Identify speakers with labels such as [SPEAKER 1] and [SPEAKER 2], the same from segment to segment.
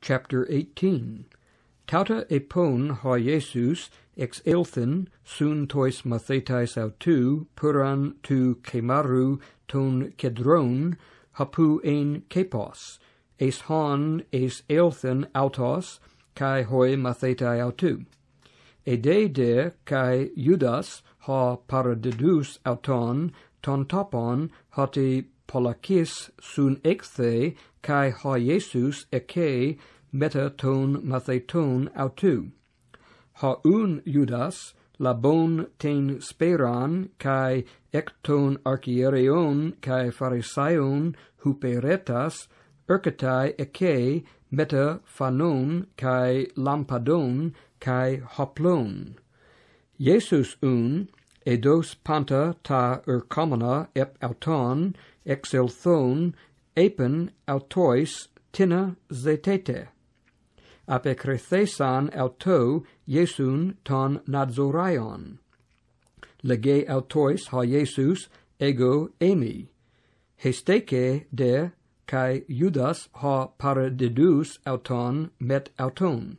[SPEAKER 1] chapter 18. Tauta epon ha Jesus ex elthen sun tois mathetais autu puran tu kemaru ton kedron hapu ein kepos es hon es elthen autos kai hoi mathetai autu. E de kai Judas ha paradidus auton ton topon hoti polakis sun ekthe kai ha Jesus eke meta ton matheton autou. Ha un Judas labon ten speran kai ekton archierion kai pharisaion huperetas erkatai eke meta phanon kai lampadon kai hoplon. Jesus un edos panta ta ercomena ep auton exelthon apen autois tina zetete apekrethesan auto Iesun ton nadzoraion. Lege autois ha Iesus ego emi. Hesteke de kai Judas ha paradidus auton met auton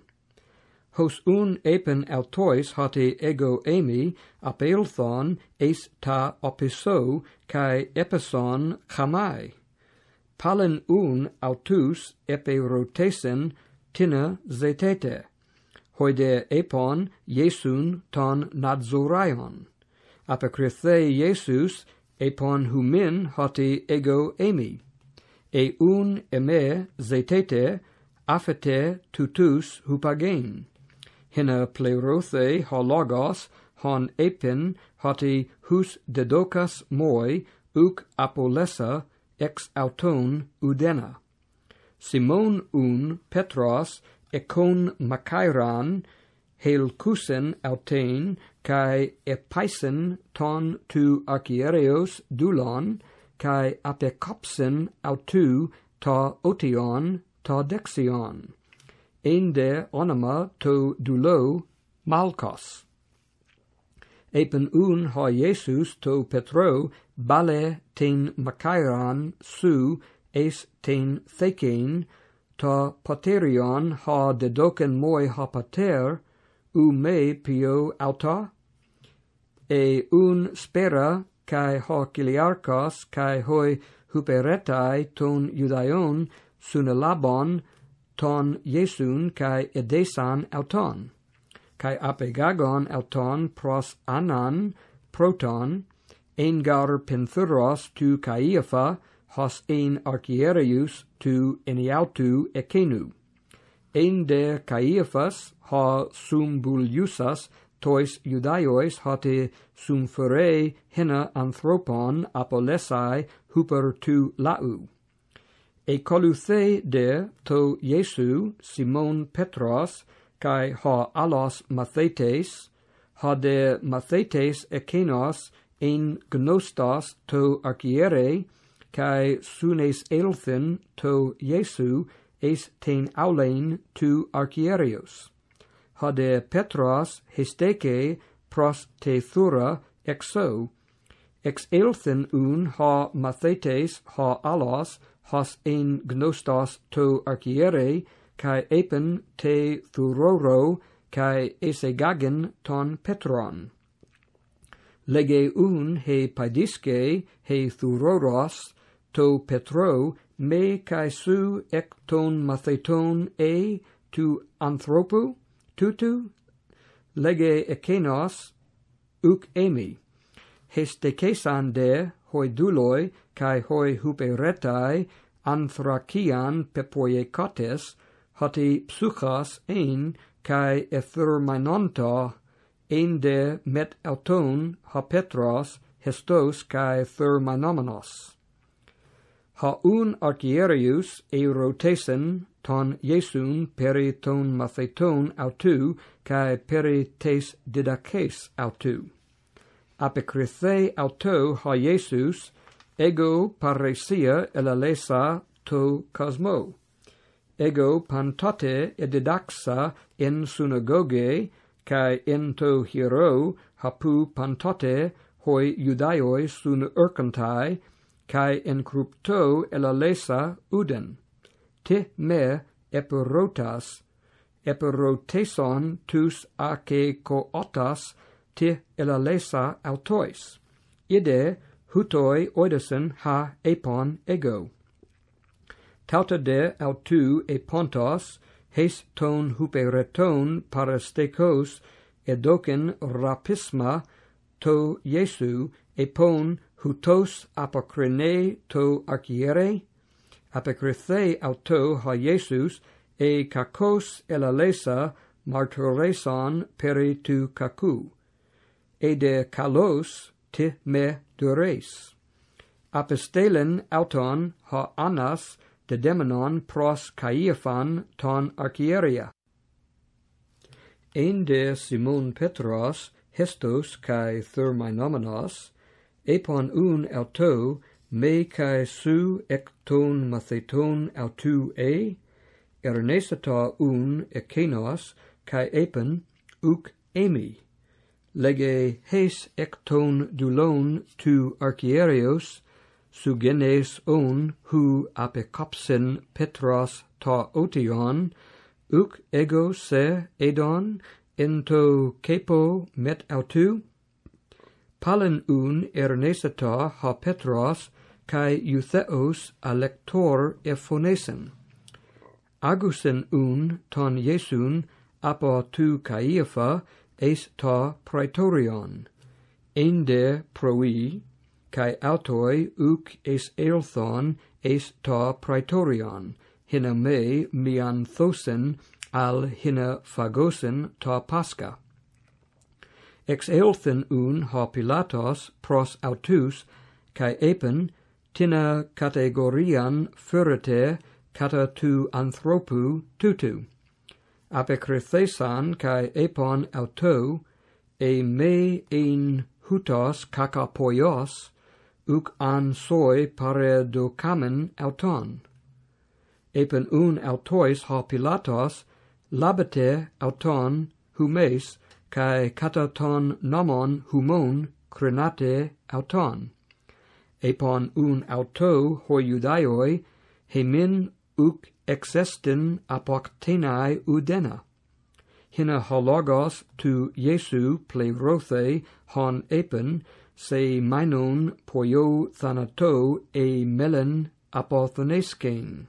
[SPEAKER 1] hos un epen autois hati ego emi apelthon eis ta opiso kai epison chamai Palen un autus epe rotesen tina zetete hoide epon iesun ton nadzoraion. Apocrythe iesus epon humin hate ego emi. e un eme zetete afete tutus hupagen hina plerothe ha logos, hon epin, hoti hus dedokas moi, uk apolesa, ex auton udena. Simon un Petros econ Makairan helcusen autein kai epaisen ton tu archiereos dulon kai apecopsen autu ta otion ta dexion en der onoma to dulo malkos. Epen un ha Jesus to Petro bale ten makairan su es ten thekein ta paterion ha dedoken moi ha pater u me pio auta e un spera kai ha kiliarkos kai hoi huperetai ton judaion sunelabon ton Iesun kai edesan auton kai apegagon auton pros anan proton engar pinthuros tu kaiapha hos ein archierius tu eniautu ekenu. Ein de kaiaphas ha sum buliusas tois judaeois hote sum fere hena anthropon apolesai huper tu lau e coluthe de to Jesu Simon Petros kai ha alos mathetes ha de mathetes ekenos en gnostas to archiere kai sunes elthen to Iesu es ten aulein tu archierios ha de Petros histeke pros te thura exo. Ex elthen un ha mathetes ha alos hos in gnostos to archiere, kai epen te thuroro, kai esegagen ton petron. Lege un he paidiske he thuroros to petro me kai su ekton matheton e tu anthropu tutu lege ekenos uk emi hestecesan de hoiduloi kai hoi huperetai anthracian pepoiecates hoti psuchas ein kai ethyrmainonta ein de met auton ha petros hestos kai thermanomenos ha un archierius erotesen ton Iesun peri ton matheton autu, cae peri tes didakes autu apekrithe auto ha Jesus ego paresia elalesa to cosmo. Ego pantate edidaxa in synagoge kai in to hiero hapu pantate hoi judaioi sun erkantai kai in crupto elalesa uden. Te me epirotas epiroteson tus ake kootas te elalesa autois. Ide hutoi oidesin ha epon ego. Tauta de autu epontos, hes ton hupereton parastekos, edoken rapisma to Jesu epon hutos apokrine to archiere, apokrithe auto ha Jesus, e kakos elalesa martyreson peri tu kaku ede kalos te me dures. Apostelen auton ha anas dedemenon pros caiaphan ton archieria. Ein de Simon Petros, Hestos cae Therminomenos, epon un auto me cae su ecton matheton autu e, ernesata un ekenos cae epon uc emi lege hes ecton dulon tu archierios, sugenes on hu apecopsin petros ta otion, uc ego se edon ento capo met autu, palen un ernesata ha petros, kai eutheos alector ephonesen agusen un ton Iesun apo tu Caiapha, eis ta praetorion, ende proi, cae autoi uc es elthon eis ta praetorion, hina me mianthosen al hina phagosen ta pasca. Ex elthen un ha Pilatos pros autus, cae epen tina categorian furete cata tu anthropu tutu apekrithesan kai epon auto e me ein hutos kakapoios uk an soi paredokamen auton epen un autois ha pilatos labete auton humes kai kataton nomon humon crenate auton epon un auto hoi judaioi hemin uk exestin apoctenae udena hina hologos tu Jesu plerothe hon epen se minon poio thanato e melen apotheneskein.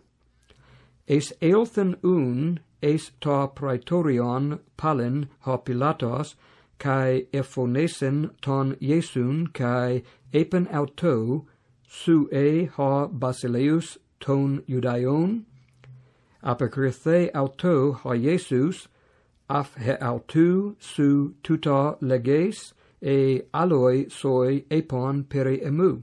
[SPEAKER 1] Es eothen un es ta praetorion palin ha Pilatos, kai ephonesen ton Iesun kai epen auto, su e ha basileus ton Judaion, apokrithe auto ha Jesus af he autu su tuta leges e aloi soi epon peri emu.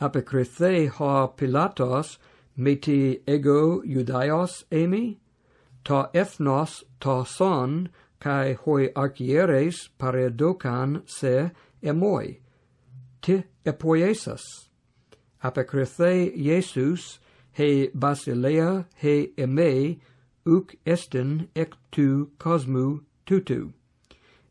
[SPEAKER 1] Apokrithe ha Pilatos meti ego judaios emi, ta ethnos ta son, kai hoi archieres paredocan se emoi, ti epoiesas. Apocrithe Iesus he basileia he eme uc estin ec tu cosmu tutu.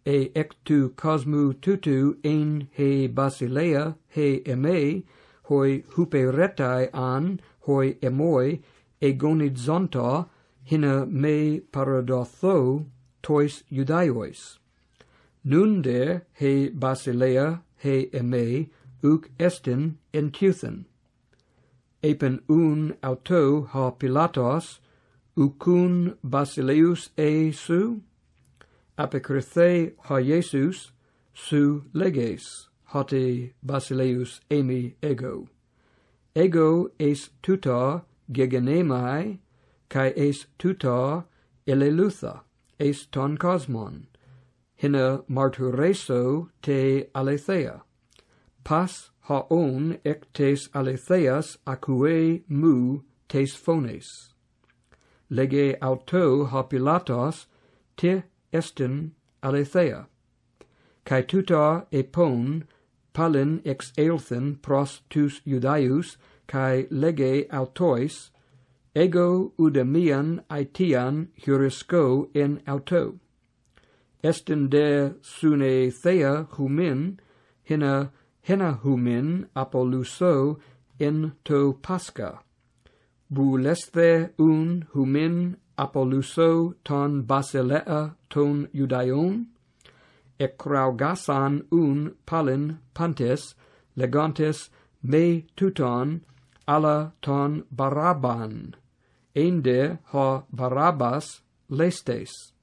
[SPEAKER 1] E ec tu cosmu tutu ein he basileia he eme hoi huperetai an hoi emoi egonizonta hina me paradotho tois judaiois. Nunde he basileia he eme uc estin entuthen epen un auto ha Pilatos, ucun basileus e su, apekrithe ha Iesus, su leges, hoti basileus emi ego. Ego es tuta gegenemai, cae es tuta elelutha, es ton cosmon, hina martureso te aletheia, pas haon ec tes aletheas acue mu tes phones. Lege auto ha pilatos te estin alethea, cae tuta epon palin ex eilthen pros tus judaius, cae lege autois, ego udemian aetian hurisco in auto. Estin de sune thea humin, hina hena humin apoluso en to pasca. Buleste un humin apoluso ton basilea ton judaion, ecraugasan un palin pantes, legantes me tuton alla ton baraban, ende ha barabas lestes.